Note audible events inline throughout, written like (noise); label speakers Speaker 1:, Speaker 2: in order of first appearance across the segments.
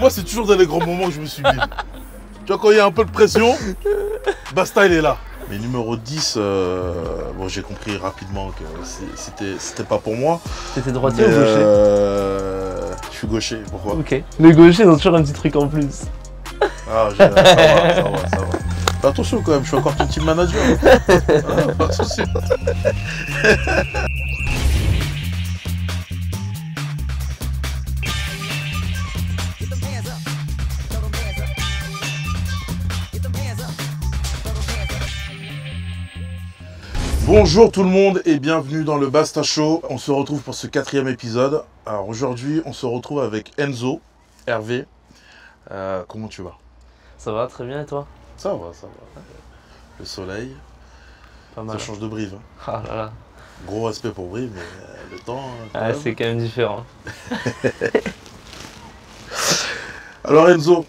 Speaker 1: Moi, c'est toujours dans les grands moments que je me suis mis. Tu vois, quand il y a un peu de pression, Basta, il est là. Mais numéro 10, euh, bon, j'ai compris rapidement que c'était, c'était pas pour moi.
Speaker 2: T'étais droitier ou gaucher
Speaker 1: euh, Je suis gaucher, pourquoi?
Speaker 2: Ok. Les gauchers ont toujours un petit truc en plus.
Speaker 1: Ah, j'ai- ça va, ça va, ça va. Fais attention quand même, je suis encore ton team manager. Ah, pas de soucis. Bonjour tout le monde et bienvenue dans le Basta Show. On se retrouve pour ce quatrième épisode. Alors aujourd'hui, on se retrouve avec Enzo, Hervé. Euh, comment tu vas?
Speaker 2: Ça va très bien et toi?
Speaker 1: Ça va, ça va. Le soleil,
Speaker 2: Pas
Speaker 1: ça
Speaker 2: mal.
Speaker 1: change de Brive. hein.
Speaker 2: Ah là là.
Speaker 1: Gros respect pour Brive, mais euh, le temps. quand
Speaker 2: Ah, c'est quand même différent. (laughs)
Speaker 1: Alors Enzo,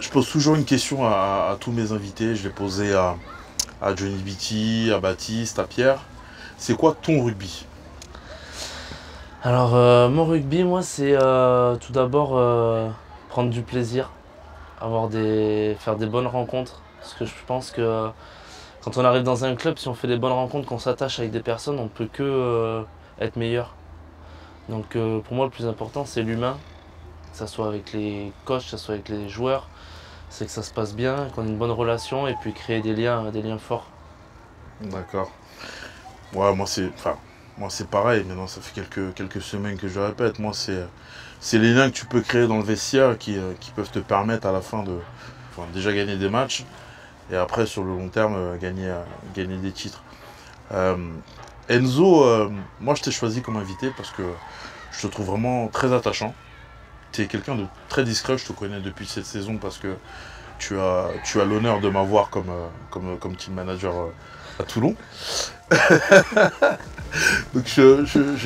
Speaker 1: je pose toujours une question à, à tous mes invités. Je l'ai posée à, à Johnny Beatty, à Baptiste, à Pierre. C'est quoi ton rugby?
Speaker 2: Alors, euh, mon rugby, moi, c'est euh, tout d'abord euh, prendre du plaisir, avoir des, faire des bonnes rencontres. Parce que je pense que quand on arrive dans un club, si on fait des bonnes rencontres, qu'on s'attache avec des personnes, on ne peut que être meilleur. Donc, pour moi, le plus important, c'est l'humain. Que ce soit avec les coachs, que ce soit avec les joueurs. C'est que ça se passe bien, qu'on ait une bonne relation et puis créer des liens, des liens forts.
Speaker 1: D'accord. Ouais, moi c'est, enfin, moi c'est pareil. Maintenant, ça fait quelques semaines que je répète. Moi, c'est, c'est les liens que tu peux créer dans le vestiaire qui, euh, qui peuvent te permettre à la fin de, enfin, déjà gagner des matchs et après sur le long terme euh, gagner euh, gagner des titres. Enzo, moi je t'ai choisi comme invité parce que je te trouve vraiment très attachant. Tu es quelqu'un de très discret, je te connais depuis cette saison parce que tu as, tu as l'honneur de m'avoir comme, euh, comme, comme team manager euh, à Toulon. (laughs) Donc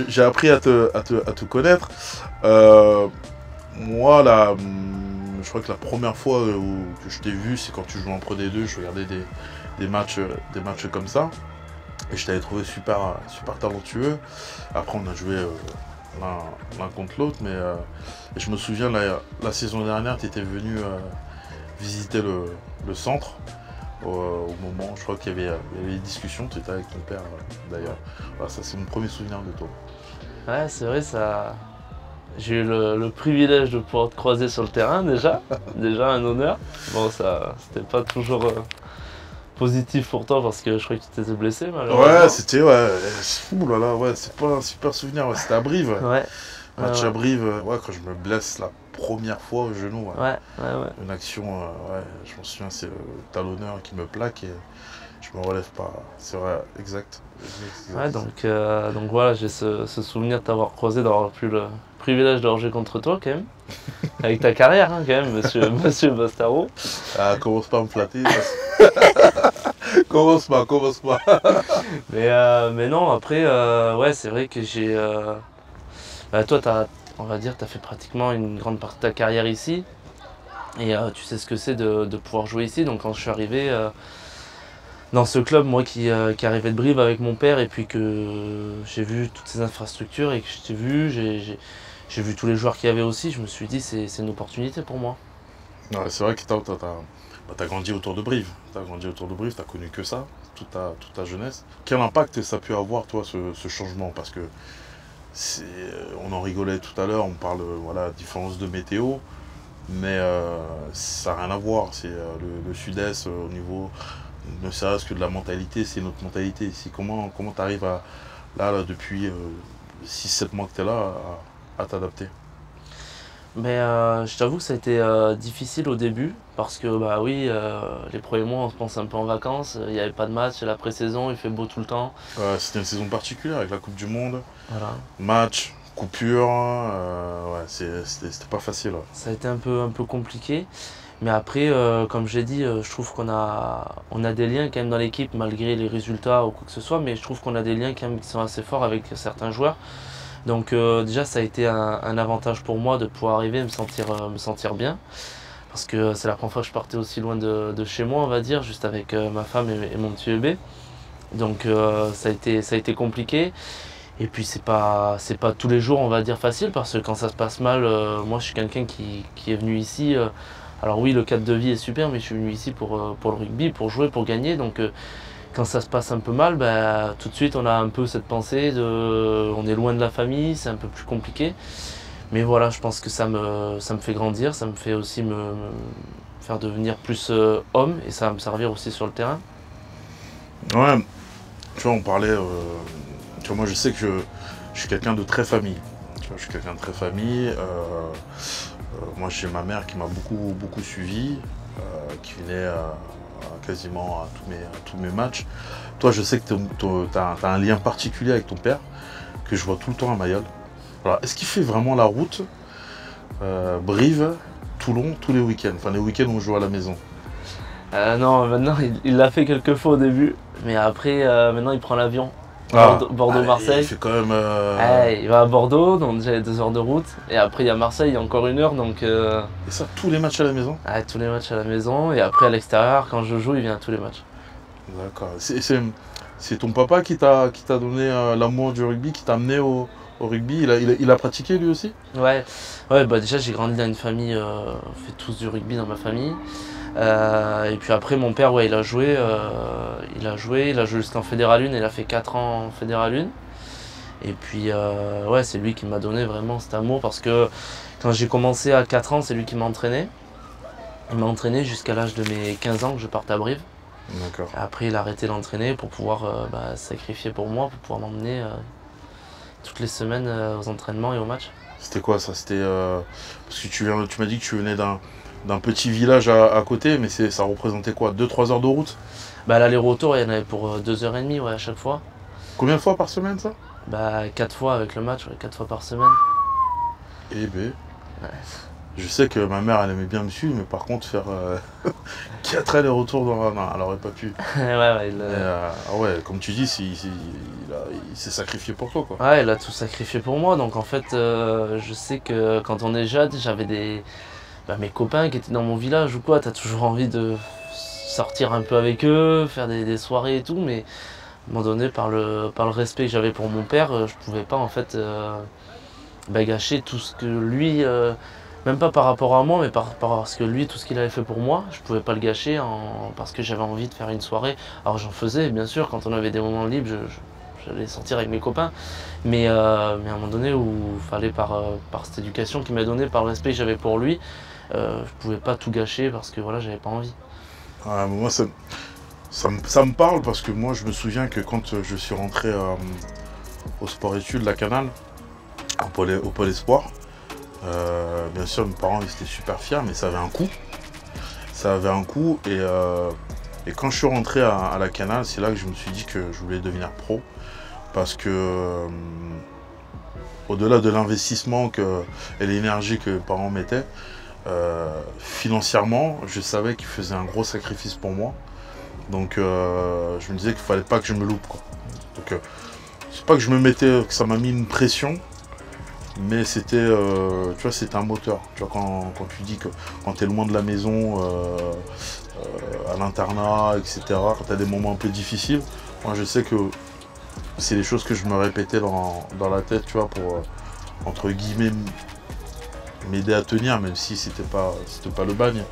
Speaker 1: j'ai appris à te, à te, à te connaître. Euh, moi, là, hum, je crois que la première fois euh, où, que je t'ai vu, c'est quand tu jouais en Pro D2, je regardais des, des, matchs, euh, des matchs comme ça. Et je t'avais trouvé super, super talentueux. Après, on a joué euh, l'un contre l'autre, mais euh, je me souviens, la, la saison dernière, tu étais venu euh, visiter le, le centre au, au moment, je crois qu'il y avait, euh, il y avait des discussions, tu étais avec ton père euh, d'ailleurs. Voilà, ça c'est mon premier souvenir de toi.
Speaker 2: Ouais, c'est vrai, ça. J'ai eu le, le privilège de pouvoir te croiser sur le terrain déjà. (laughs) déjà un honneur. Bon, ça, c'était pas toujours euh, positif pour toi parce que je crois que tu t'étais blessé malheureusement.
Speaker 1: Ouais, c'était, ouais, là là, ouais, c'est pas un super souvenir, ouais, c'était à Brive.
Speaker 2: Ouais,
Speaker 1: Match à Brive, euh, ouais, quand je me blesse la première fois au genou, ouais.
Speaker 2: ouais, ouais,
Speaker 1: une action, euh, ouais, je m'en souviens, c'est le talonneur qui me plaque et je me relève pas. C'est vrai, exact.
Speaker 2: Ouais, donc, euh, donc voilà, j'ai ce, ce souvenir de t'avoir croisé, d'avoir pu le privilège de jouer contre toi quand même. (laughs) Avec ta carrière, hein, quand même, monsieur, (laughs) monsieur Bastaro.
Speaker 1: Ah, commence pas à me flatter. parce- (laughs) (laughs) commence pas, commence pas. (laughs)
Speaker 2: Mais, euh, mais non, après, euh, ouais, c'est vrai que j'ai. euh, bah, toi, t'as, on va dire, tu as fait pratiquement une grande partie de ta carrière ici. Et tu sais ce que c'est de, de pouvoir jouer ici. Donc, quand je suis arrivé dans ce club, moi qui, qui arrivais de Brive avec mon père, et puis que j'ai vu toutes ces infrastructures et que je t'ai vu, j'ai, vu tous les joueurs qu'il y avait aussi, je me suis dit, c'est, c'est une opportunité pour moi.
Speaker 1: Ouais, c'est vrai que t'as, t'as- t'as- bah, t'as grandi autour de Brive. T'as grandi autour de Brive, t'as connu que ça, toute ta, jeunesse. Quel impact ça a pu avoir, toi, ce, ce changement? Parce que c'est, euh, on en rigolait tout à l'heure, on parle, euh, voilà, différence de météo. Mais euh, ça n'a rien à voir. C'est le, sud-est au niveau, ne serait-ce que de la mentalité, c'est notre mentalité ici. Comment comment tu arrives là, là, depuis 6-7 mois que tu es là, à t'adapter?
Speaker 2: Mais euh, je t'avoue que ça a été euh, difficile au début parce que bah oui, euh, les premiers mois on se pense un peu en vacances, il n'y avait pas de match, c'est la pré-saison, il fait beau tout le temps.
Speaker 1: C'était une saison particulière avec la Coupe du Monde,
Speaker 2: Voilà.
Speaker 1: match, coupure, ouais, c'est- c'était c'était pas facile. ouais.
Speaker 2: Ça a été un peu, un peu compliqué. Mais après, comme j'ai dit, je trouve qu'on a, on a des liens quand même dans l'équipe malgré les résultats ou quoi que ce soit, mais je trouve qu'on a des liens quand même qui sont assez forts avec certains joueurs. Donc euh, déjà ça a été un, avantage pour moi de pouvoir arriver et me sentir, euh, me sentir bien. Parce que c'est la première fois que je partais aussi loin de, chez moi, on va dire, juste avec euh, ma femme et, mon petit bébé. Donc ça, a été, ça a été compliqué. Et puis c'est pas pas tous les jours on va dire facile parce que quand ça se passe mal, moi je suis quelqu'un qui, qui est venu ici. alors oui le cadre de vie est super mais je suis venu ici pour, pour le rugby, pour jouer, pour gagner. Donc quand ça se passe un peu mal, bah, tout de suite on a un peu cette pensée de on est loin de la famille, c'est un peu plus compliqué. Mais voilà, je pense que ça me, ça me fait grandir, ça me fait aussi me, faire devenir plus euh, homme et ça va me servir aussi sur le terrain.
Speaker 1: Ouais, tu vois, on parlait. euh, tu vois, moi, je sais que je, je suis quelqu'un de très famille. Je suis quelqu'un de très famille. moi, j'ai ma mère qui m'a beaucoup, beaucoup suivi, euh, qui venait quasiment à tous, mes, matchs. Toi, je sais que tu as, un lien particulier avec ton père, que je vois tout le temps à Mayol. Alors, est-ce qu'il fait vraiment la route euh, Brive, Toulon, tous les week-ends? Enfin, les week-ends où on joue à la maison.
Speaker 2: Euh, non, maintenant il- l'a fait quelques fois au début, mais après euh, maintenant il prend l'avion.
Speaker 1: Ah,
Speaker 2: Bordeaux- Bordeaux-Marseille.
Speaker 1: il fait quand même. euh,
Speaker 2: Ouais, il va à Bordeaux, donc déjà il y a deux heures de route, et après il y a Marseille, il y a encore une heure, donc euh,
Speaker 1: Et ça, tous les matchs à la maison?
Speaker 2: ouais, tous les matchs à la maison, et après à l'extérieur, quand je joue, il vient à tous les matchs.
Speaker 1: D'accord. C'est- C'est c'est ton papa qui t'a qui t'a donné euh, l'amour du rugby, qui t'a amené au, au rugby? Il a, il, a, il a pratiqué lui aussi?
Speaker 2: Ouais, ouais bah déjà j'ai grandi dans une famille, on fait tous du rugby dans ma famille. Euh, et puis après mon père, ouais, il a joué, euh, il a joué, il a joué jusqu'en Fédéral 1, il a fait 4 ans en Fédéral 1. Et puis euh, ouais, c'est lui qui m'a donné vraiment cet amour parce que quand j'ai commencé à 4 ans, c'est lui qui m'a entraîné. Il m'a entraîné jusqu'à l'âge de mes 15 ans que je parte à Brive.
Speaker 1: D'accord.
Speaker 2: Après, il a arrêté d'entraîner pour pouvoir bah, sacrifier pour moi, pour pouvoir m'emmener toutes les semaines aux entraînements et aux matchs.
Speaker 1: C'était quoi ça? C'était parce que tu tu m'as dit que tu venais d'un d'un petit village à, à côté, mais c'est ça représentait quoi 2-3 heures de route?
Speaker 2: Bah, l'aller-retour, il y en avait pour 2h30 ouais, à chaque fois.
Speaker 1: Combien de fois par semaine ça?
Speaker 2: Bah, 4 fois avec le match, 4 fois par semaine.
Speaker 1: Eh ben.
Speaker 2: Ouais.
Speaker 1: Je sais que ma mère elle aimait bien me suivre, mais par contre faire (laughs) 4 allers-retours dans non, elle aurait pas pu. (laughs)
Speaker 2: ouais, ouais, il, euh,
Speaker 1: euh, ah ouais, comme tu dis, il, il s'est sacrifié pour toi quoi.
Speaker 2: ouais, il a tout sacrifié pour moi. Donc en fait, euh, je sais que quand on est jeune, j'avais des. Bah, mes copains qui étaient dans mon village ou quoi, t'as toujours envie de sortir un peu avec eux, faire des, des soirées et tout, mais à un moment donné, par le, par le respect que j'avais pour mon père, euh, je pouvais pas en fait euh, bah, gâcher tout ce que lui, euh, même pas par rapport à moi, mais par, par parce que lui, tout ce qu'il avait fait pour moi, je pouvais pas le gâcher parce que j'avais envie de faire une soirée. Alors j'en faisais, bien sûr, quand on avait des moments libres, j'allais sortir avec mes copains, mais, mais à un moment donné où il fallait par, par cette éducation qu'il m'a donnée, par le respect que j'avais pour lui, euh, je pouvais pas tout gâcher parce que voilà, j'avais pas envie.
Speaker 1: Ah, moi, ça, ça, me, parle parce que moi, je me souviens que quand je suis rentré euh, au sport études, la Canal, au pôle, au pôle espoir, euh, bien sûr, mes parents ils étaient super fiers, mais ça avait un coût. Ça avait un coût et, euh, et quand je suis rentré à, la Canal, c'est là que je me suis dit que je voulais devenir pro parce que au-delà de l'investissement et l'énergie que mes parents mettaient, euh, financièrement, je savais qu'ils faisaient un gros sacrifice pour moi. Donc euh, je me disais qu'il fallait pas que je me loupe. Quoi. Donc euh, c'est pas que je me mettais, que ça m'a mis une pression, mais c'était, tu vois, c'était un moteur. Tu vois, quand, tu dis que quand tu es loin de la maison, à l'internat, etc., quand tu as des moments un peu difficiles, moi je sais que c'est des choses que je me répétais dans, dans la tête, tu vois, pour, entre guillemets, m'aider à tenir, même si c'était pas, c'était pas le bagne.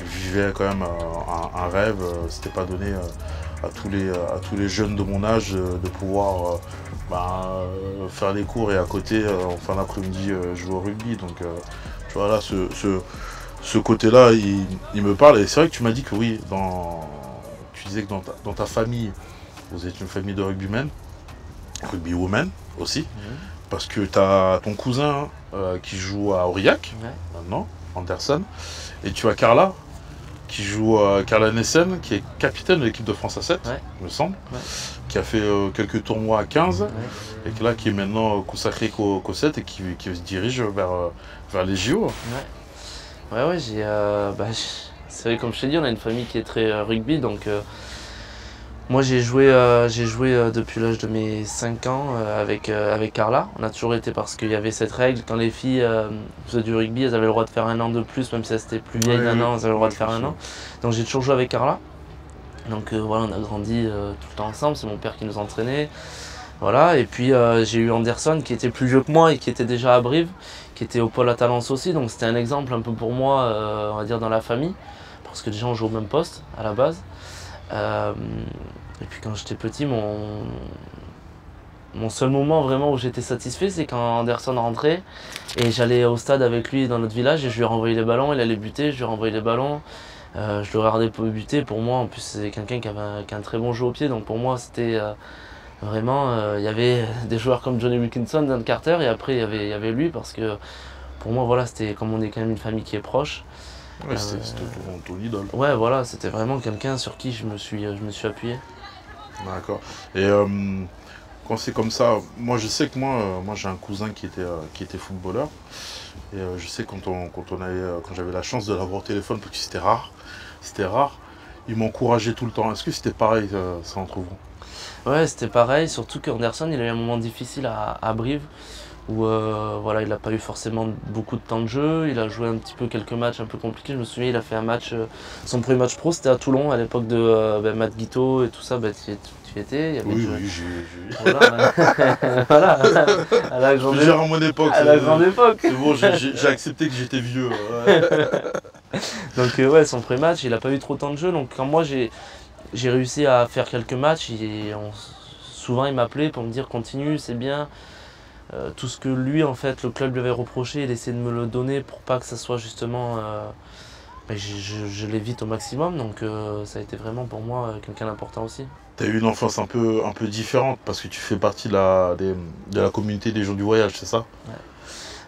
Speaker 1: Je vivais quand même un, un rêve, euh, c'était pas donné euh, à, tous les, à tous les jeunes de mon âge euh, de pouvoir bah, faire les cours et à côté, en fin d'après-midi, jouer au rugby. Donc, tu vois, là, ce, ce, ce côté-là, il, il me parle. Et c'est vrai que tu m'as dit que oui, dans, tu disais que dans ta, dans ta famille, vous êtes une famille de rugbymen, rugbywomen aussi, parce que tu as ton cousin euh, qui joue à Aurillac
Speaker 2: Ouais.
Speaker 1: maintenant, Anderson, et tu as Carla qui joue à Carla Nessen, qui est capitaine de l'équipe de France à 7,
Speaker 2: Ouais.
Speaker 1: me semble,
Speaker 2: Ouais.
Speaker 1: qui a fait euh, quelques tournois à 15,
Speaker 2: Ouais.
Speaker 1: et qui, là, qui est maintenant consacré qu'au qu'au 7 et qui, qui se dirige vers, euh, vers les JO.
Speaker 2: Ouais, ouais, j'ai. euh, bah, c'est vrai, comme je t'ai dit, on a une famille qui est très euh, rugby, donc. Moi, j'ai joué, euh, j'ai joué euh, depuis l'âge de mes 5 ans euh, avec, avec Carla. On a toujours été parce qu'il y avait cette règle. Quand les filles faisaient du rugby, elles avaient le droit de faire un an de plus, même si elles étaient plus vieilles d'un
Speaker 1: ouais.
Speaker 2: an, elles avaient le droit de faire un an. Donc, j'ai toujours joué avec Carla. Donc, voilà, on a grandi tout le temps ensemble. C'est mon père qui nous entraînait. Voilà, et puis j'ai eu Anderson qui était plus vieux que moi et qui était déjà à Brive, qui était au pôle à Talence aussi, donc c'était un exemple un peu pour moi, on va dire, dans la famille, parce que déjà on joue au même poste à la base. Euh, et puis quand j'étais petit, mon, seul moment vraiment où j'étais satisfait, c'est quand Anderson rentrait et j'allais au stade avec lui dans notre village et je lui renvoyais les ballons, il allait buter, je lui renvoyais les ballons. Euh, je le regardais pour buter, pour moi, en plus c'est quelqu'un qui qui a un très bon jeu au pied, donc pour moi c'était euh, vraiment, il y avait (laughs) des joueurs comme Johnny Wilkinson, Dan Carter, et après il y avait, il y avait lui, parce que pour moi voilà, c'était comme on est quand même une famille qui est proche,
Speaker 1: Ouais, c'était
Speaker 2: Euh,
Speaker 1: c'était ton, ton idole.
Speaker 2: ouais voilà, c'était vraiment quelqu'un sur qui je me suis, je me suis appuyé.
Speaker 1: D'accord. Et euh, quand c'est comme ça, moi je sais que moi, euh, moi j'ai un cousin qui était, euh, qui était footballeur. Et euh, je sais quand on, quand on avait, euh, quand j'avais la chance de l'avoir au téléphone, parce que c'était rare, c'était rare, il m'encourageait tout le temps. Est-ce que c'était pareil euh, ça entre vous?
Speaker 2: Ouais, c'était pareil, surtout qu'Anderson, il a eu un moment difficile à, à Brive, où euh, voilà, il n'a pas eu forcément beaucoup de temps de jeu, il a joué un petit peu quelques matchs un peu compliqués. Je me souviens, il a fait un match, euh, son premier match pro, c'était à Toulon, à l'époque de euh, ben, Matt Guito et tout ça, ben, tu, y- tu étais. Il y avait
Speaker 1: Oui, oui, j'ai- (laughs)
Speaker 2: Voilà, (laughs) voilà, à la grande,
Speaker 1: à mon époque.
Speaker 2: à la
Speaker 1: c'est-
Speaker 2: grande époque.
Speaker 1: C'est bon, j'ai- accepté que j'étais vieux. ouais. (laughs)
Speaker 2: Donc ouais, son pré-match, il a pas eu trop de temps de jeu. Donc quand moi j'ai j'ai réussi à faire quelques matchs, et on- souvent il m'appelait pour me dire continue, c'est bien. Euh, tout ce que lui en fait le club lui avait reproché, il essayait de me le donner pour pas que ça soit justement euh, ben, je, je- je l'évite au maximum. Donc euh, ça a été vraiment pour moi quelqu'un d'important aussi.
Speaker 1: T'as eu une enfance un peu, un peu différente parce que tu fais partie de la, des- de la communauté des gens du voyage, c'est ça?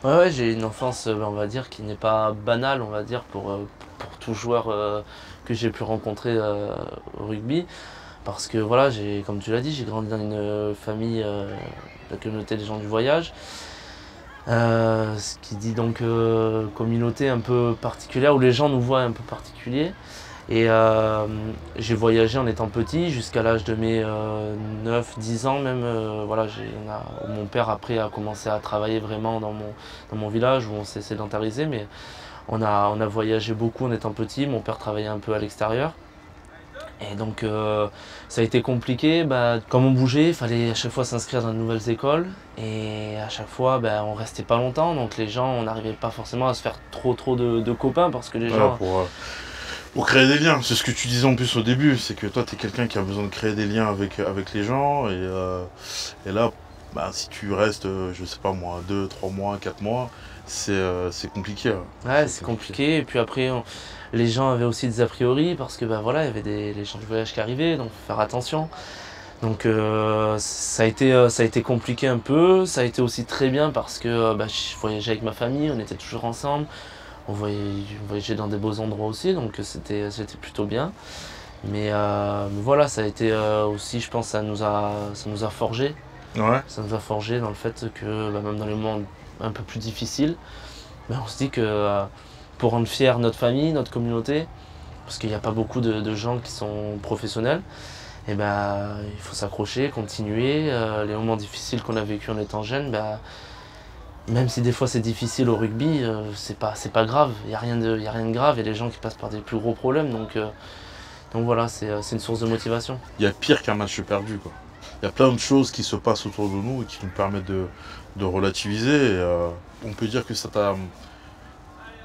Speaker 2: Ouais, ouais, j'ai une enfance, on va dire, qui n'est pas banale, on va dire, pour, pour tout joueur que j'ai pu rencontrer au rugby. Parce que voilà, comme tu l'as dit, j'ai grandi dans une famille la communauté des gens du voyage. Euh, ce qui dit donc euh, communauté un peu particulière où les gens nous voient un peu particuliers. Et euh, j'ai voyagé en étant petit jusqu'à l'âge de mes 9-10 ans même. voilà, a- mon père après a commencé à travailler vraiment dans mon, dans mon village où on s'est sédentarisé, mais on a, on a voyagé beaucoup en étant petit. Mon père travaillait un peu à l'extérieur. Et donc euh, ça a été compliqué. Bah, comme on bougeait, il fallait à chaque fois s'inscrire dans de nouvelles écoles. Et à chaque fois, bah, on restait pas longtemps. Donc les gens, on n'arrivait pas forcément à se faire trop trop de, de copains parce que les
Speaker 1: Voilà,
Speaker 2: gens...
Speaker 1: pour, euh, pour créer des liens. C'est ce que tu disais en plus au début, c'est que toi, tu es quelqu'un qui a besoin de créer des liens avec, avec les gens. Et, euh, et là, bah, si tu restes, je sais pas moi, 2, 3 mois, 4 mois, c'est compliqué. hein.
Speaker 2: Ouais, c'est compliqué. Et puis après, on- les gens avaient aussi des a priori parce que bah, voilà, il y avait des les gens du voyage qui arrivaient, donc faut faire attention. Donc euh, ça, a été, euh, ça a été compliqué un peu. Ça a été aussi très bien parce que euh, bah, je voyageais avec ma famille, on était toujours ensemble. On voyageait, dans des beaux endroits aussi, donc c'était c'était plutôt bien. Mais euh, voilà, ça a été euh, aussi, je pense, ça nous a, ça nous a forgé
Speaker 1: Ouais.
Speaker 2: ça nous a forgé dans le fait que bah, même dans les moments un peu plus difficiles, bah, on se dit que pour rendre fier notre famille, notre communauté, parce qu'il n'y a pas beaucoup de, gens qui sont professionnels, et ben il faut s'accrocher, continuer. Euh, les moments difficiles qu'on a vécu en étant jeune, bah, même si des fois c'est difficile au rugby, euh, c'est pas, pas grave, il n'y a, rien de- a rien de grave, il y a des gens qui passent par des plus gros problèmes, donc, euh, donc voilà, c'est euh, c'est une source de motivation.
Speaker 1: Il y a pire qu'un match perdu. Quoi. Il y a plein de choses qui se passent autour de nous et qui nous permettent de, de relativiser. on peut dire que ça t'a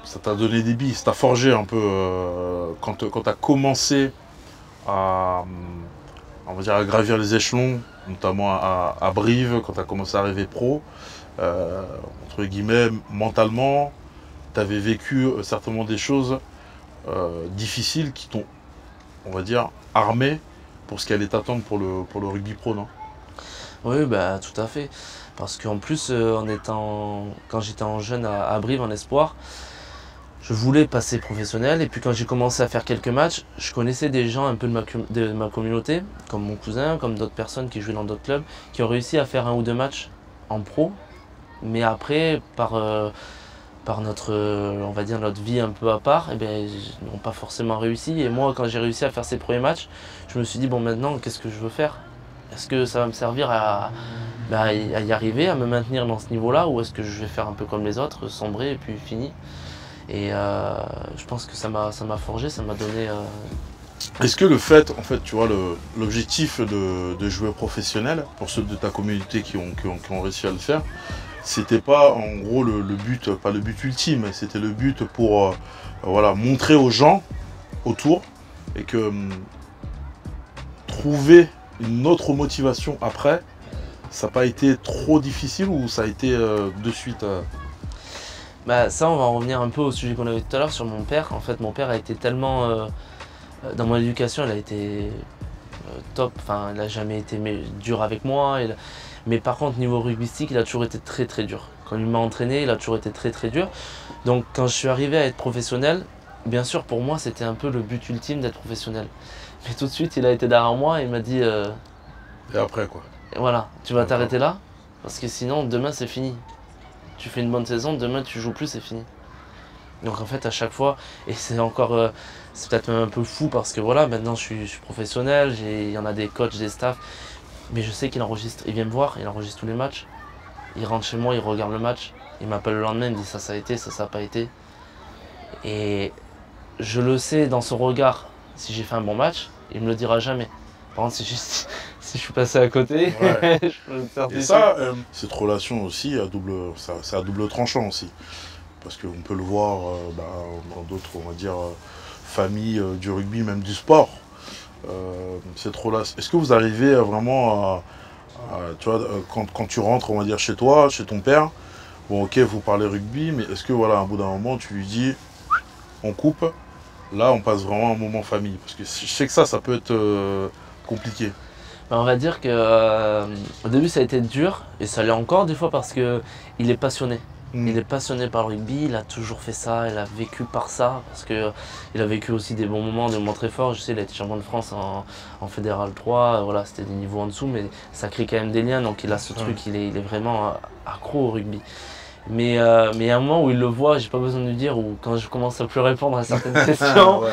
Speaker 1: ça t'a donné des billes, ça t'a forgé un peu euh, quand, quand tu as commencé à, on va dire, à gravir les échelons, notamment à, à Brive, quand tu as commencé à arriver pro. euh, entre guillemets, mentalement, tu avais vécu euh, certainement des choses euh, difficiles qui t'ont, on va dire, armé pour ce qui allait t'attendre pour le, pour le rugby pro, non?
Speaker 2: Oui, bah, tout à fait. Parce qu'en plus, euh, en étant, quand j'étais en jeune à Brive en espoir, je voulais passer professionnel. Et puis quand j'ai commencé à faire quelques matchs, je connaissais des gens un peu de ma, de ma communauté, comme mon cousin, comme d'autres personnes qui jouaient dans d'autres clubs, qui ont réussi à faire un ou deux matchs en pro. Mais après, par, euh, par notre, euh, on va dire, notre vie un peu à part, eh ben, ils n'ont pas forcément réussi. Et moi, quand j'ai réussi à faire ces premiers matchs, je me suis dit, bon, maintenant, qu'est-ce que je veux faire? Est-ce que ça va me servir à, bah, à y arriver, à me maintenir dans ce niveau-là, ou est-ce que je vais faire un peu comme les autres, sombrer et puis fini? Et euh, je pense que ça m'a forgé, ça m'a donné, euh,
Speaker 1: Est-ce que le fait, en fait, tu vois, l'objectif de, de jouer professionnel, pour ceux de ta communauté qui ont, qui ont, réussi à le faire, c'était pas en gros le, but, pas le but ultime, c'était le but pour euh, voilà, montrer aux gens autour et que hum, trouver une autre motivation après, ça n'a pas été trop difficile ou ça a été de suite
Speaker 2: Bah ça, on va en revenir un peu au sujet qu'on avait tout à l'heure sur mon père. En fait, mon père a été tellement... euh, euh, dans mon éducation, il a été euh, top. Enfin, il a jamais été mais, dur avec moi. il- Mais par contre, niveau rugbystique, il a toujours été très très dur. Quand il m'a entraîné, il a toujours été très très dur. Donc quand je suis arrivé à être professionnel, bien sûr, pour moi, c'était un peu le but ultime d'être professionnel. Mais tout de suite, il a été derrière moi et il m'a dit... euh,
Speaker 1: et après quoi?
Speaker 2: et voilà, tu vas t'arrêter là parce que sinon demain c'est fini. Tu fais une bonne saison, demain tu joues plus, c'est fini. Donc en fait à chaque fois, et c'est encore, euh, c'est peut-être même un peu fou parce que voilà, maintenant je suis, je suis professionnel, il y en a des coachs, des staffs, mais je sais qu'il enregistre, il vient me voir, il enregistre tous les matchs, il rentre chez moi, il regarde le match, il m'appelle le lendemain, il me dit ça ça a été, ça ça a pas été. Et je le sais dans son regard, si j'ai fait un bon match, il me le dira jamais. Par contre si, j'ai- si je suis passé à côté,
Speaker 1: Ouais. (laughs)
Speaker 2: je
Speaker 1: Et ça, euh, cette relation aussi, à double, ça, c'est à double tranchant aussi. Parce qu'on peut le voir euh, bah, dans d'autres, on va dire, euh, familles euh, du rugby, même du sport. Euh, cette relation. Est-ce que vous arrivez à vraiment à, à- tu vois, quand, quand tu rentres, on va dire, chez toi, chez ton père, bon, ok, vous parlez rugby, mais est-ce que, voilà, à un bout d'un moment, tu lui dis, on coupe, là, on passe vraiment un moment famille? Parce que je sais que ça, ça peut être euh, compliqué.
Speaker 2: Ben, on va dire que euh, au début ça a été dur et ça l'est encore des fois parce que il est passionné.
Speaker 1: Mm.
Speaker 2: Il est passionné par le rugby, il a toujours fait ça, il a vécu par ça parce que il a vécu aussi des bons moments, des moments très forts. Je sais, il a été champion de France en, en fédéral 3, euh, voilà, c'était des niveaux en dessous, mais ça crée quand même des liens. Donc il a ce
Speaker 1: Ouais.
Speaker 2: truc, il est, il est vraiment euh, accro au rugby. Mais euh, mais il y a un moment où il le voit, j'ai pas besoin de lui dire, ou quand je commence à plus répondre à certaines (laughs) questions.
Speaker 1: Ouais,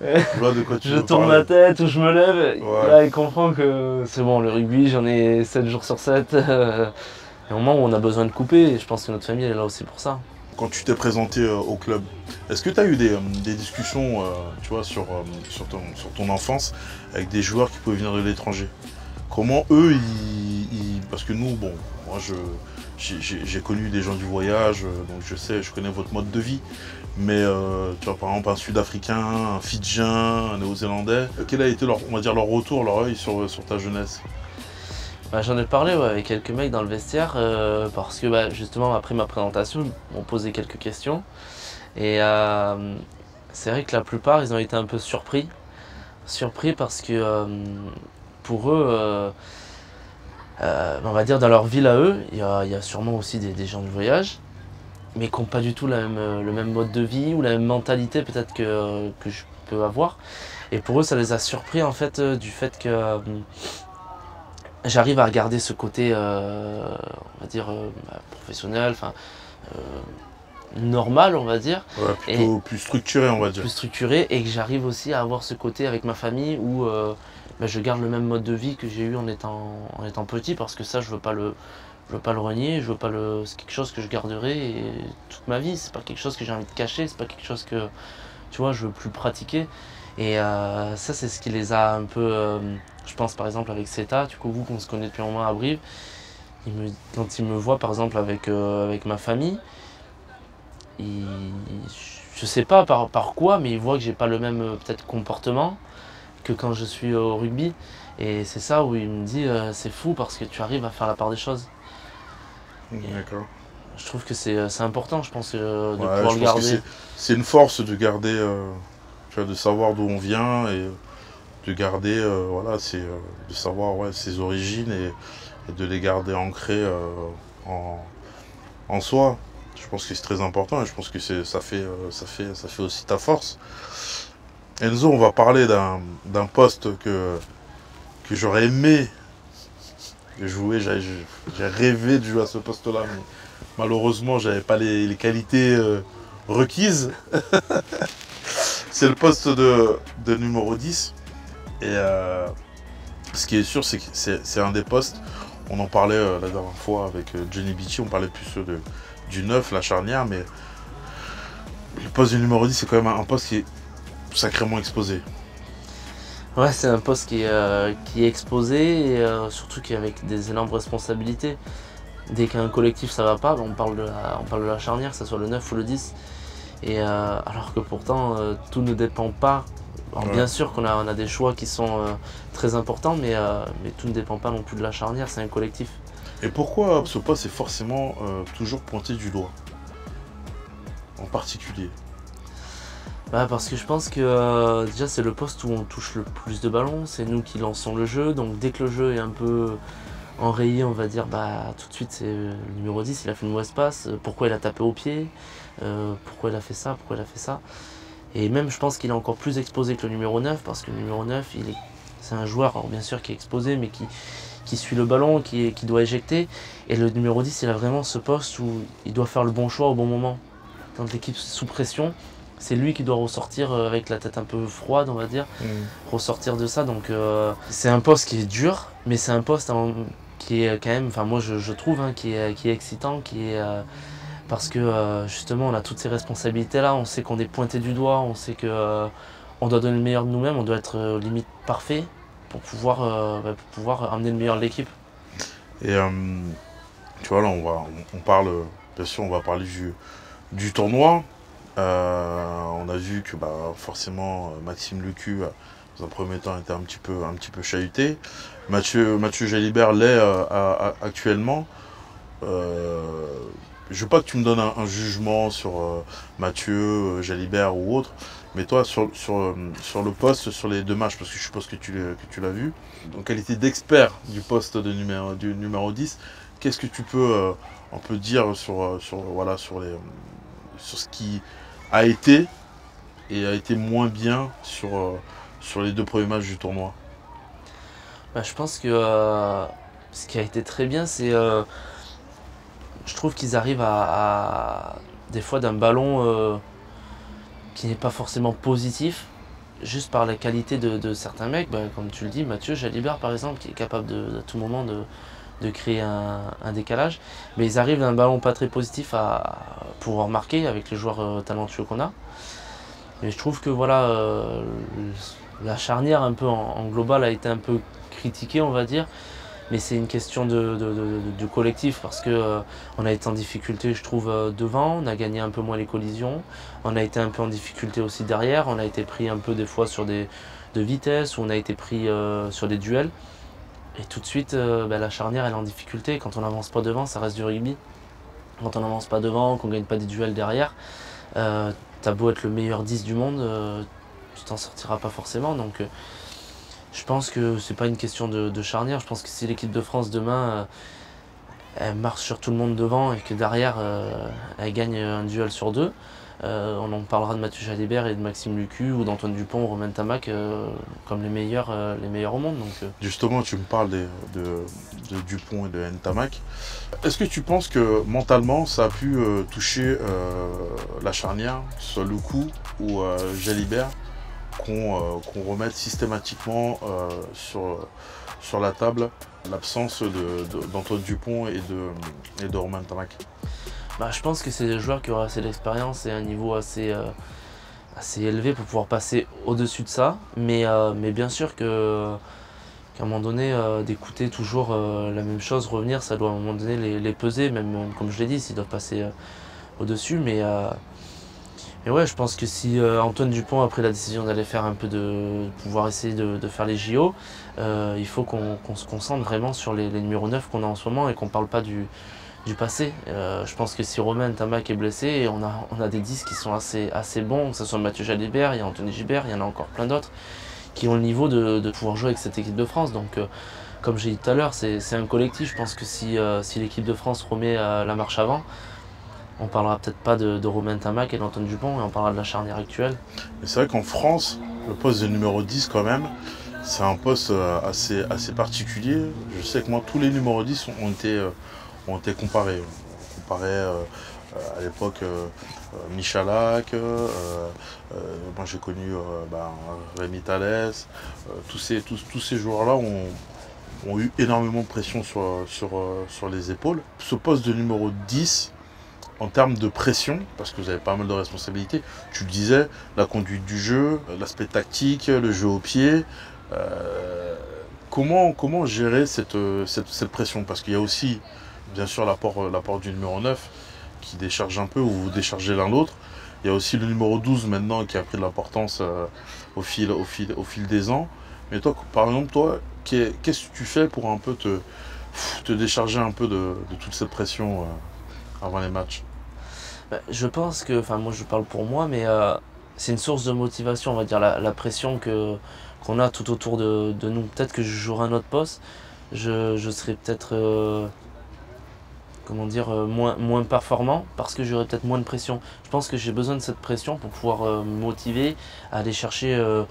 Speaker 1: ouais, ouais. Je vois de quoi tu
Speaker 2: Je
Speaker 1: veux
Speaker 2: tourne
Speaker 1: parler.
Speaker 2: la tête ou je me lève, là il comprend que c'est bon, le rugby j'en ai 7 jours sur 7. (laughs) Il y a un moment où on a besoin de couper et je pense que notre famille elle est là aussi pour ça.
Speaker 1: Quand tu t'es présenté euh, au club, est-ce que tu as eu des, euh, des discussions euh, tu vois, sur, sur, ton, sur ton enfance avec des joueurs qui pouvaient venir de l'étranger? Comment eux, ils, Parce que nous, bon, moi je j'ai- connu des gens du voyage, euh, donc je sais, je connais votre mode de vie. Mais euh, tu vois, par exemple, un Sud-Africain, un Fidjien, un Néo-Zélandais, quel a été leur, on va dire, leur retour, leur œil sur, sur ta jeunesse?
Speaker 2: Bah, J'en ai parlé avec quelques mecs dans le vestiaire euh, parce que bah, justement après ma présentation, ils m'ont posé quelques questions. Et euh, c'est vrai que la plupart ils ont été un peu surpris. Surpris parce que euh, pour eux, euh, on va dire dans leur ville à eux, il y a, il y a sûrement aussi des, des gens du voyage, mais qui n'ont pas du tout la même, euh, le même mode de vie ou la même mentalité peut-être que, que je peux avoir. Et pour eux, ça les a surpris en fait euh, du fait que euh, j'arrive à garder ce côté, euh, on va dire, bah, professionnel, enfin normal, on va dire,
Speaker 1: Ouais, Plutôt plus structuré, on va dire.
Speaker 2: plus structuré, et que j'arrive aussi à avoir ce côté avec ma famille où euh, bah, je garde le même mode de vie que j'ai eu en étant, en étant petit, parce que ça, je veux pas le, je veux pas le renier, je veux pas le, c'est quelque chose que je garderai toute ma vie. C'est pas quelque chose que j'ai envie de cacher, c'est pas quelque chose que, tu vois, je veux plus pratiquer. Et euh, ça, c'est ce qui les a un peu. euh, je pense par exemple avec CETA, du coup, vous qu'on se connaît depuis un moment à Brive, quand il me voit par exemple avec, euh, avec ma famille, il, je sais pas par, par quoi, mais il voit que j'ai pas le même peut-être comportement que quand je suis au rugby. Et c'est ça où il me dit euh, c'est fou parce que tu arrives à faire la part des choses.
Speaker 1: D'accord.
Speaker 2: Je trouve que c'est euh, important, je pense, euh, de
Speaker 1: Ouais,
Speaker 2: pouvoir le garder.
Speaker 1: c'est- une force de garder, euh, tu vois, de savoir d'où on vient et de garder, voilà, c'est de savoir ouais, ses origines et, et de les garder ancrées en, en soi. Je pense que c'est très important et je pense que ça fait, ça fait, ça fait aussi ta force. Enzo, on va parler d'un poste que, que j'aurais aimé jouer. J'ai rêvé de jouer à ce poste-là, mais malheureusement, j'avais pas les, qualités euh, requises. (laughs) c'est le poste de, de numéro 10. Et euh, ce qui est sûr, c'est que c'est un des postes. On en parlait euh, la dernière fois avec Johnny Beachy, on parlait plus de, du 9, la charnière, mais le poste du numéro 10, c'est quand même un poste qui est sacrément exposé.
Speaker 2: Ouais, c'est un poste qui est, euh, qui est exposé et euh, surtout qui est avec des énormes responsabilités. Dès qu'un collectif ça va pas, on parle de la, on parle de la charnière, que ce soit le 9 ou le 10. Et euh, alors que pourtant euh, tout ne dépend pas. Alors,
Speaker 1: Ouais.
Speaker 2: Bien sûr qu'on a, on a des choix qui sont très importants, mais, mais tout ne dépend pas non plus de la charnière, c'est un collectif.
Speaker 1: Et pourquoi ce poste est forcément toujours pointé du doigt? En particulier.
Speaker 2: Bah, parce que je pense que euh, déjà c'est le poste où on touche le plus de ballons, c'est nous qui lançons le jeu, donc dès que le jeu est un peu enrayé, on va dire bah tout de suite c'est le numéro 10, il a fait une mauvaise passe, euh, pourquoi il a tapé au pied, euh, pourquoi il a fait ça, pourquoi il a fait ça. Et même je pense qu'il est encore plus exposé que le numéro 9, parce que le numéro 9 il est c'est un joueur bien sûr qui est exposé mais qui, qui suit le ballon, qui, qui doit éjecter. Et le numéro 10 il a vraiment ce poste où il doit faire le bon choix au bon moment. Quand l'équipe sous pression, c'est lui qui doit ressortir euh, avec la tête un peu froide, on va dire, ressortir de ça. Donc euh, c'est un poste qui est dur, mais c'est un poste en- qui est quand même, enfin moi je, je trouve, hein, qui, est, qui est excitant, qui est euh, parce que euh, justement on a toutes ces responsabilités là, on sait qu'on est pointé du doigt, on sait que on doit donner le meilleur de nous-mêmes, on doit être limite parfait pour pouvoir, bah, pour pouvoir amener le meilleur de l'équipe.
Speaker 1: Et tu vois, là, on, va, on, on parle, bien sûr, on va parler du, du tournoi. Euh, on a vu que bah, forcément, euh, Maxime Lecu, euh, dans un premier temps, était un petit peu, un petit peu chahuté. Mathieu, Mathieu Jalibert l'est actuellement. Euh, je veux pas que tu me donnes un, jugement sur Mathieu, Jalibert ou autre, mais toi, sur, sur, sur le poste, sur les deux matchs, parce que je suppose que tu, que tu l'as vu, en qualité d'expert du poste de numéro, du numéro 10, qu'est-ce que tu peux euh, un peu dire sur, sur, voilà, sur, les, sur ce qui a été et a été moins bien sur, euh, les deux premiers matchs du tournoi
Speaker 2: Bah, je pense que euh, ce qui a été très bien, c'est. euh, je trouve qu'ils arrivent à, Des fois, d'un ballon qui n'est pas forcément positif, juste par la qualité de, de certains mecs, bah, comme tu le dis, Mathieu Jalibert par exemple, qui est capable de, à tout moment de, de créer un, décalage. Mais ils arrivent d'un ballon pas très positif à, pouvoir marquer avec les joueurs euh, talentueux qu'on a. Et je trouve que voilà, euh, la charnière un peu en, global a été un peu critiquée, on va dire. Mais c'est une question de, collectif parce que euh, on a été en difficulté, je trouve, euh, devant, on a gagné un peu moins les collisions, on a été un peu en difficulté aussi derrière, on a été pris un peu des fois sur des de vitesse, ou on a été pris sur des duels. Et tout de suite, euh, bah, la charnière elle est en difficulté. Quand on n'avance pas devant, ça reste du rugby. Quand on n'avance pas devant, qu'on gagne pas des duels derrière, euh, t'as beau être le meilleur 10 du monde, euh, tu t'en sortiras pas forcément. Donc je pense que c'est pas une question de, de charnière. Je pense que si l'équipe de France demain elle marche sur tout le monde devant et que derrière elle gagne un duel sur deux, euh, on en parlera de Mathieu Jalibert et de Maxime Lucu ou d'Antoine Dupont ou Romain Tamac euh, comme les meilleurs, euh, les au monde.
Speaker 1: Justement, tu me parles de, Dupont et de Ntamak. Est-ce que tu penses que mentalement, ça a pu toucher la charnière, soit Loukou ou Jalibert, qu'on remette systématiquement sur, la table l'absence d'Antoine Dupont et de Romain Tamac?
Speaker 2: Bah, je pense que c'est des joueurs qui auront assez d'expérience et un niveau assez, euh, assez élevé pour pouvoir passer au-dessus de ça. Mais, euh, mais bien sûr que qu'à un moment donné, euh, d'écouter toujours la même chose, revenir, ça doit à un moment donné les, les peser, même comme je l'ai dit, s'ils doivent passer au-dessus. Mais, mais ouais, je pense que si Antoine Dupont a pris la décision d'aller faire un peu de, de pouvoir essayer de, de faire les JO, il faut qu'on se concentre vraiment sur les, les numéros 9 qu'on a en ce moment et qu'on parle pas du, du passé. Euh, je pense que si Romain Tamac est blessé, on a, des 10 qui sont assez, bons, que ce soit Mathieu Jalibert, il y a Anthony Gibert, il y en a encore plein d'autres, qui ont le niveau de, pouvoir jouer avec cette équipe de France. Donc, euh, comme j'ai dit tout à l'heure, c'est un collectif. Je pense que si, euh, l'équipe de France remet la marche avant, on parlera peut-être pas de, Romain Tamac et d'Antoine Dupont, et on parlera de la charnière actuelle.
Speaker 1: Mais c'est vrai qu'en France, le poste de numéro 10 quand même, c'est un poste assez, assez particulier. Je sais que moi, tous les numéros 10 ont, été, ont été comparés. On comparait euh, euh, à l'époque euh, Michalak, moi j'ai connu ben, Rémi Thalès, tous ces, tous, tous ces joueurs-là ont, ont eu énormément de pression sur, sur, sur les épaules. Ce poste de numéro 10, en termes de pression, parce que vous avez pas mal de responsabilités, tu le disais, la conduite du jeu, l'aspect tactique, le jeu au pied, comment, comment gérer cette, cette, cette pression? Parce qu'il y a aussi, bien sûr, l'apport euh, l'apport du numéro 9 qui décharge un peu, ou vous déchargez l'un l'autre. Il y a aussi le numéro 12 maintenant qui a pris de l'importance euh, au, fil, au, fil, au fil des ans. Mais toi, par exemple, toi, qu'est- qu'est-ce que tu fais pour un peu te, te décharger un peu de, de toute cette pression euh, avant les matchs?
Speaker 2: Bah, Je pense que, enfin moi je parle pour moi, mais c'est une source de motivation, on va dire, la, la pression qu'on a tout autour de, de nous. Peut-être que je jouerai un autre poste, je, je serai peut-être, comment dire, euh, moins, moins performant parce que j'aurai peut-être moins de pression. Je pense que j'ai besoin de cette pression pour pouvoir euh, me motiver à aller chercher euh,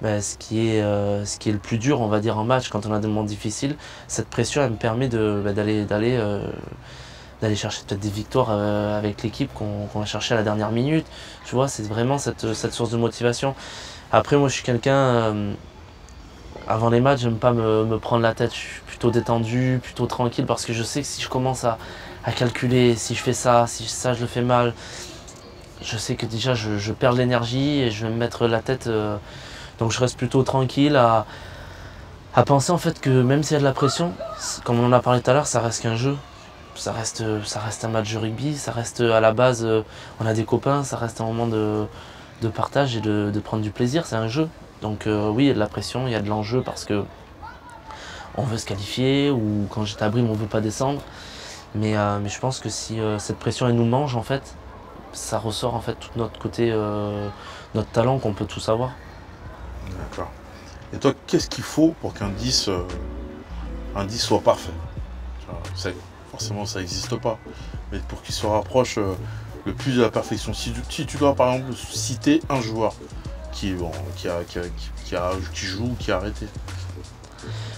Speaker 2: bah, ce, qui est, ce qui est le plus dur, on va dire, en match quand on a des moments difficiles. Cette pression, elle me permet bah, d'aller, d'aller chercher peut-être des victoires avec l'équipe qu'on qu'on va chercher à la dernière minute. Tu vois, c'est vraiment cette, cette source de motivation. Après, moi, je suis quelqu'un, avant les matchs, j'aime pas me, me prendre la tête. Je suis plutôt détendu, plutôt tranquille, parce que je sais que si je commence à, à calculer, si je fais ça, si ça, je le fais mal, je sais que déjà, je, je perds l'énergie et je vais me mettre la tête. euh, donc, je reste plutôt tranquille à, à penser en fait que même s'il y a de la pression, comme on en a parlé tout à l'heure, ça reste qu'un jeu ça reste, ça reste un match de rugby, ça reste à la base, euh, on a des copains, ça reste un moment de, de partage et de, de prendre du plaisir, c'est un jeu. Donc euh, oui, il y a de la pression, il y a de l'enjeu parce que on veut se qualifier ou quand j'étais à Brime, on veut pas descendre. Mais, euh, je pense que si euh, cette pression elle nous mange en fait, ça ressort en fait tout notre côté, notre talent qu'on peut tous avoir.
Speaker 1: D'accord. Et toi, qu'est-ce qu'il faut pour qu'un 10, euh, un 10 soit parfait? Ça- Forcément, ça n'existe pas. Mais pour qu'il se rapproche le plus de la perfection. Si tu dois, par exemple, citer un joueur qui, bon, qui, a, qui, a- qui- qui a- qui joue ou qui a arrêté.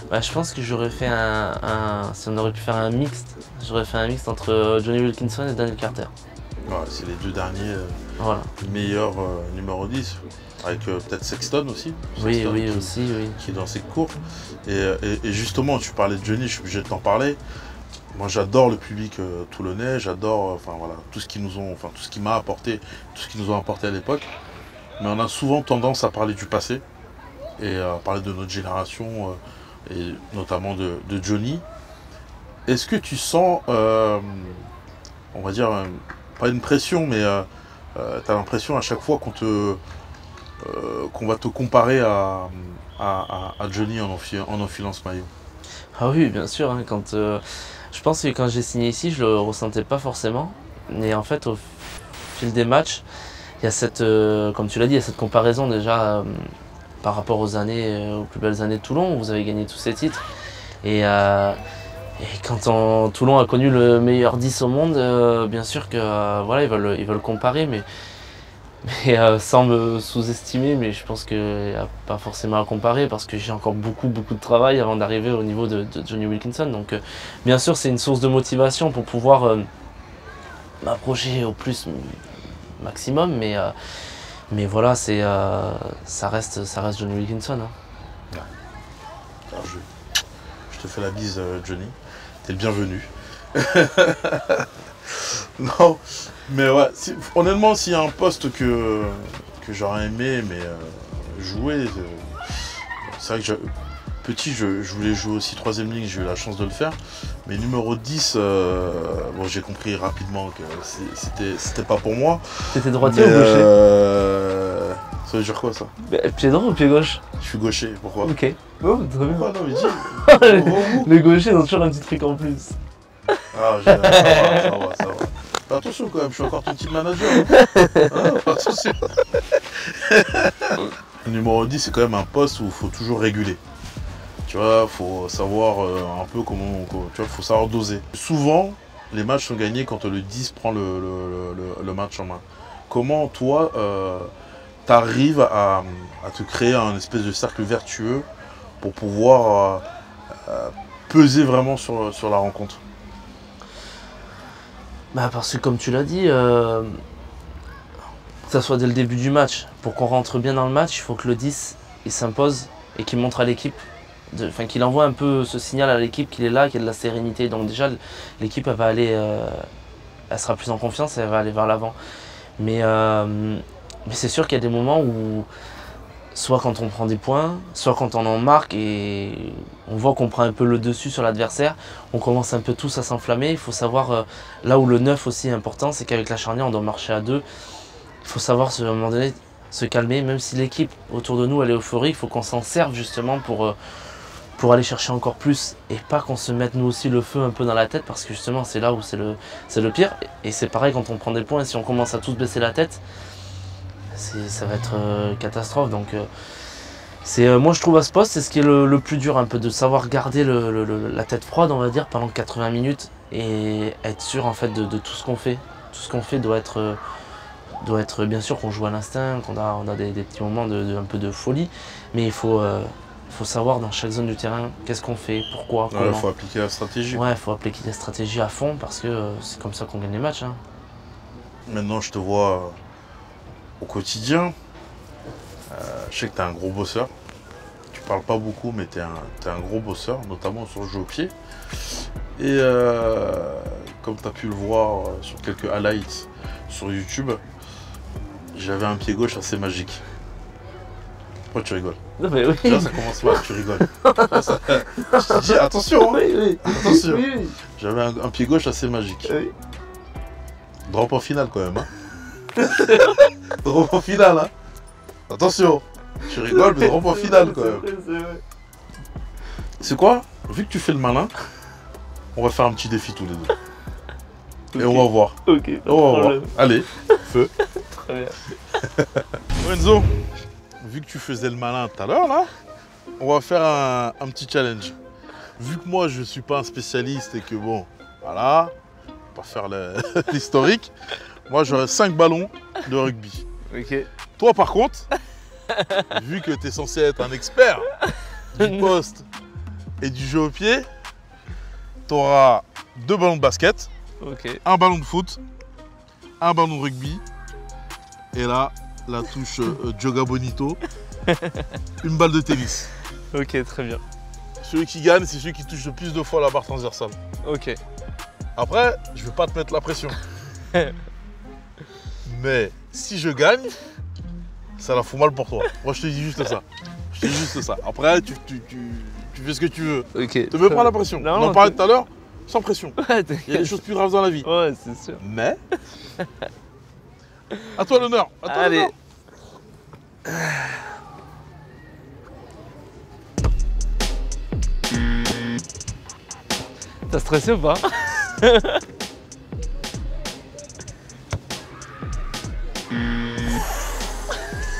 Speaker 2: Bah, je pense que j'aurais fait un, un- Si on aurait pu faire un mixte, j'aurais fait un mixte entre Johnny Wilkinson et Daniel Carter.
Speaker 1: Ouais, c'est les deux derniers euh,
Speaker 2: Voilà.
Speaker 1: meilleurs euh, numéro 10. Avec euh, peut-être Sexton aussi.
Speaker 2: Oui,
Speaker 1: Sexton
Speaker 2: oui,
Speaker 1: qui-
Speaker 2: aussi, oui.
Speaker 1: qui est dans ses cours. Et, et- et justement, tu parlais de Johnny, je suis obligé de t'en parler. Moi, j'adore le public toulonnais, j'adore, enfin voilà, tout ce qui nous ont, enfin tout ce qui m'a apporté, tout ce qu'ils nous ont apporté à l'époque. Mais on a souvent tendance à parler du passé et à parler de notre génération euh, et notamment de, Johnny. Est-ce que tu sens, euh, on va dire, euh, pas une pression, mais tu as l'impression à chaque fois qu'on te, euh, qu'on va te comparer à, à, Johnny en, enfi- en enfilant ce maillot?
Speaker 2: Ah oui, bien sûr. hein, quand, euh, je pense que quand j'ai signé ici, je le ressentais pas forcément. Mais en fait, au fil des matchs, y a cette, euh, comme tu l'as dit, il y a cette comparaison déjà euh, par rapport aux années, euh, aux plus belles années de Toulon, où vous avez gagné tous ces titres. Et, quand on- Toulon a connu le meilleur 10 au monde, bien sûr que voilà, ils veulent, ils veulent comparer, mais, sans me sous-estimer, mais je pense qu'il n'y a pas forcément à comparer parce que j'ai encore beaucoup, beaucoup de travail avant d'arriver au niveau de, Johnny Wilkinson. Donc, bien sûr, c'est une source de motivation pour pouvoir m'approcher au plus maximum, mais, euh, mais voilà, c'est, euh, ça, reste, ça reste Johnny Wilkinson. hein.
Speaker 1: Je, je te fais la bise, euh, Johnny. T'es le bienvenu. (laughs) non, mais ouais, honnêtement, s'il y a un poste que, que j'aurais aimé mais, jouer, c'est vrai que petit, je, je voulais jouer aussi troisième ligne, j'ai eu la chance de le faire. Mais numéro 10, euh, bon, j'ai compris rapidement que c'était c'était pas pour moi.
Speaker 2: T'étais droitier ou gaucher
Speaker 1: euh, Ça veut dire quoi ça?
Speaker 2: Bah, Pied droit ou pied gauche?
Speaker 1: Je suis gaucher, pourquoi?
Speaker 2: Ok. Oh, très bien.
Speaker 1: Pourquoi? Non, mais dis (laughs) Au bout.
Speaker 2: Les gauchers ont toujours un petit truc en plus.
Speaker 1: Ah, ça va, ça va, ça va. Attention quand même, je suis encore ton petit manager. hein. Hein, attention. (laughs) Numéro 10, c'est quand même un poste où il faut toujours réguler. Tu vois, faut savoir euh, un peu comment. Tu vois, faut savoir doser. Souvent, les matchs sont gagnés quand le 10 prend le, match en main. Comment toi, euh, t'arrives à, te créer un espèce de cercle vertueux pour pouvoir euh, peser vraiment sur, sur la rencontre?
Speaker 2: Bah parce que comme tu l'as dit, que ça soit dès le début du match, pour qu'on rentre bien dans le match, il faut que le 10 il s'impose et qu'il montre à l'équipe, qu'il envoie un peu ce signal à l'équipe qu'il est là, qu'il y a de la sérénité. Donc déjà l'équipe elle va aller, euh, elle sera plus en confiance, et elle va aller vers l'avant. Mais, euh, mais c'est sûr qu'il y a des moments où soit quand on prend des points, soit quand on en marque et on voit qu'on prend un peu le dessus sur l'adversaire, on commence un peu tous à s'enflammer. Il faut savoir, euh, là où le neuf aussi est important, c'est qu'avec la charnière, on doit marcher à deux. Il faut savoir, à un moment donné, se calmer, même si l'équipe autour de nous, elle est euphorique, il faut qu'on s'en serve justement pour, pour aller chercher encore plus et pas qu'on se mette nous aussi le feu un peu dans la tête parce que justement, c'est là où c'est le, le pire. Et c'est pareil quand on prend des points, si on commence à tous baisser la tête, ça va être euh, catastrophe. Donc, euh, c'est, euh, moi, je trouve à ce poste, c'est ce qui est le, plus dur, un peu de savoir garder le- la tête froide, on va dire, pendant 80 minutes et être sûr en fait de, tout ce qu'on fait. Tout ce qu'on fait doit être, doit être bien sûr qu'on joue à l'instinct, qu'on a, on a des, petits moments de, un peu de folie, mais il faut, il faut savoir dans chaque zone du terrain qu'est-ce qu'on fait, pourquoi, comment.
Speaker 1: il faut appliquer la stratégie.
Speaker 2: Ouais, il faut appliquer la stratégie à fond parce que euh, c'est comme ça qu'on gagne les matchs. hein.
Speaker 1: Maintenant, je te vois euh, au quotidien. Euh, je sais que tu es un gros bosseur. Tu parles pas beaucoup, mais tu es, un gros bosseur, notamment sur le jeu au pied. Et euh, comme tu as pu le voir sur quelques highlights sur YouTube, j'avais un pied gauche assez magique. Pourquoi tu rigoles
Speaker 2: Non, mais oui.
Speaker 1: Ça commence mal, tu rigoles. Ça- (laughs) je te dis, attention, hein,
Speaker 2: oui, oui.
Speaker 1: attention.
Speaker 2: Oui, oui.
Speaker 1: J'avais un, un pied gauche assez magique. Drop en finale quand même. Hein. (laughs) drop en finale. Hein. Attention. Tu rigoles, mais drop en finale quand même.
Speaker 2: C'est
Speaker 1: quoi? Vu que tu fais le malin, on va faire un petit défi tous les deux. Et on va voir.
Speaker 2: Ok,
Speaker 1: on va voir. Allez, feu. (laughs)
Speaker 2: Très bien.
Speaker 1: Vu que tu faisais le malin tout à l'heure là, on va faire un, un petit challenge. Vu que moi je suis pas un spécialiste et que bon, voilà, on va pas faire (laughs) l'historique, moi j'aurais 5 ballons de rugby.
Speaker 2: Ok.
Speaker 1: Toi par contre, (laughs) vu que tu es censé être un expert du (laughs) poste et du jeu au pied, tu auras deux ballons de basket, un ballon de foot, un ballon de rugby, et là, la touche euh, Joga Bonito, (laughs) une balle de tennis.
Speaker 2: Ok, très bien.
Speaker 1: Celui qui gagne, c'est celui qui touche le plus de fois la barre transversale.
Speaker 2: Ok.
Speaker 1: Après, je vais pas te mettre la pression. (laughs) Mais si je gagne, ça la fout mal pour toi. Moi, je te dis juste ça. Je te dis juste ça. Après, tu, tu- tu- tu fais ce que tu veux.
Speaker 2: Ok.
Speaker 1: Te mets pas la pression.
Speaker 2: Non,
Speaker 1: On en parlait tout à l'heure, sans pression. (laughs) Il y a des choses plus graves dans la vie.
Speaker 2: Ouais, c'est sûr.
Speaker 1: Mais. À toi l'honneur. À toi
Speaker 2: Allez. T'as stressé ou pas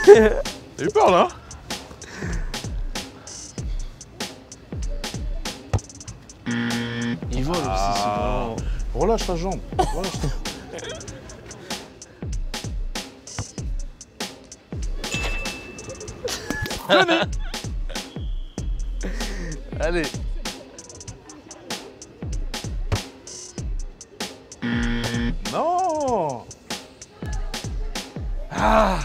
Speaker 1: T'as eu peur là
Speaker 2: Il vole aussi
Speaker 1: Ah.
Speaker 2: souvent.
Speaker 1: Relâche ta jambe. Relâche ta-
Speaker 2: Allez.
Speaker 1: Non
Speaker 2: Ah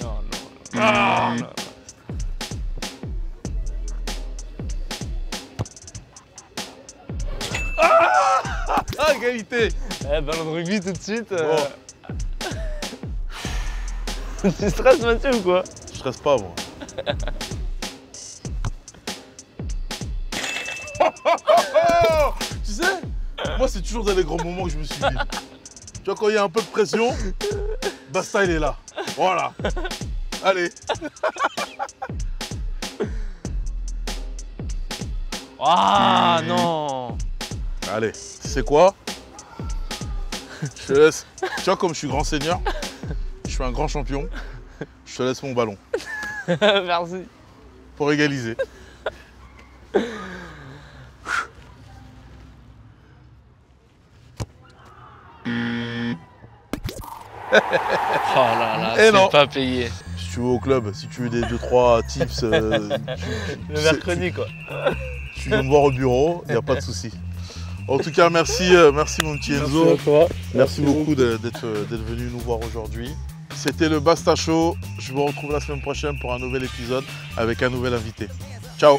Speaker 2: Non, non, non. non.
Speaker 1: Ah, égalité
Speaker 2: Eh, ballon de rugby tout de suite. euh. (laughs) tu stresses Mathieu ou quoi
Speaker 1: Je stresse pas, moi. (laughs) tu sais, moi, c'est toujours dans les grands moments que je me suis dit. Tu vois, quand il y a un peu de pression, Basta, il est là. Voilà. Allez. (laughs)
Speaker 2: Ah non
Speaker 1: Allez. Tu sais quoi? Je te laisse. Tu vois, comme je suis grand seigneur, suis un grand champion, je te laisse mon ballon (laughs)
Speaker 2: Merci.
Speaker 1: pour égaliser.
Speaker 2: Oh là là, c'est
Speaker 1: non.
Speaker 2: pas payé.
Speaker 1: Si tu veux au club, si tu veux des 2-3 tips, euh, tu, tu-
Speaker 2: Le
Speaker 1: tu sais-
Speaker 2: mercredi quoi.
Speaker 1: tu viens me voir au bureau, il n'y a pas de souci. En tout cas, merci, euh, merci mon petit Enzo.
Speaker 2: toi.
Speaker 1: Merci beaucoup euh, d'être venu nous voir aujourd'hui. C'était le Basta Show. Je vous retrouve la semaine prochaine pour un nouvel épisode avec un nouvel invité. Ciao